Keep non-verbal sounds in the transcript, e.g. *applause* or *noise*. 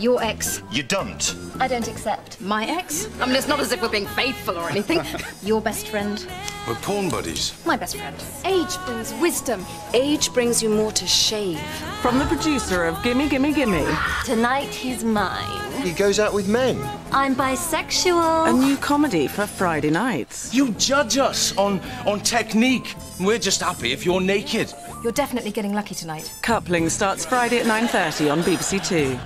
Your ex. You don't. I don't accept. My ex? I mean, it's not as if we're being faithful or anything. *laughs* Your best friend. We're porn buddies. My best friend. Age brings wisdom. Age brings you more to shave. From the producer of Gimme Gimme Gimme, Tonight he's mine. He goes out with men. I'm bisexual. a new comedy for Friday nights. You judge us on, on technique. We're just happy if you're naked. You're definitely getting lucky tonight. Coupling starts Friday at 9.30 on BBC Two.